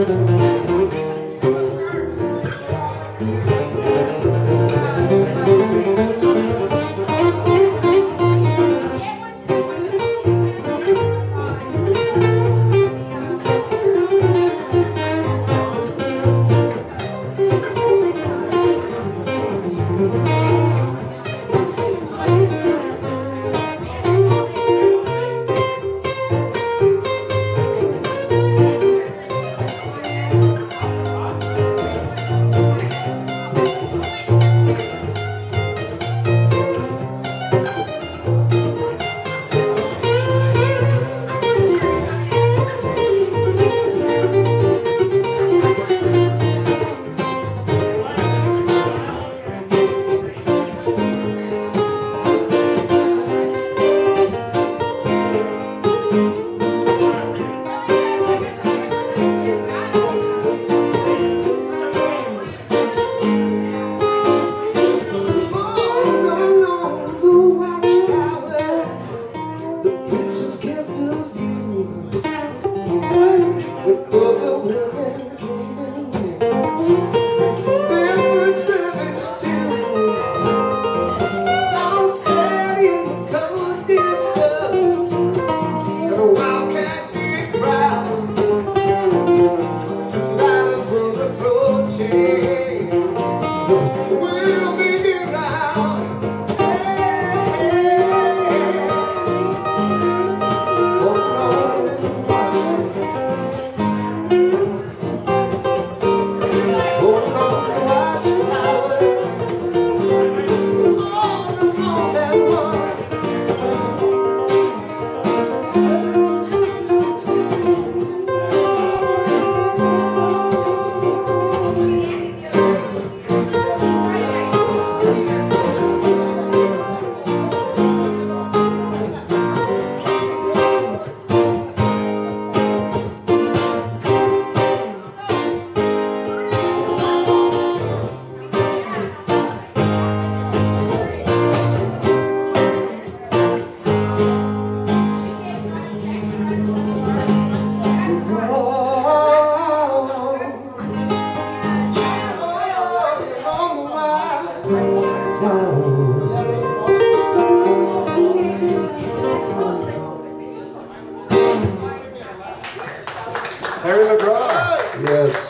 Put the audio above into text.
Harry McGraw. Gracias.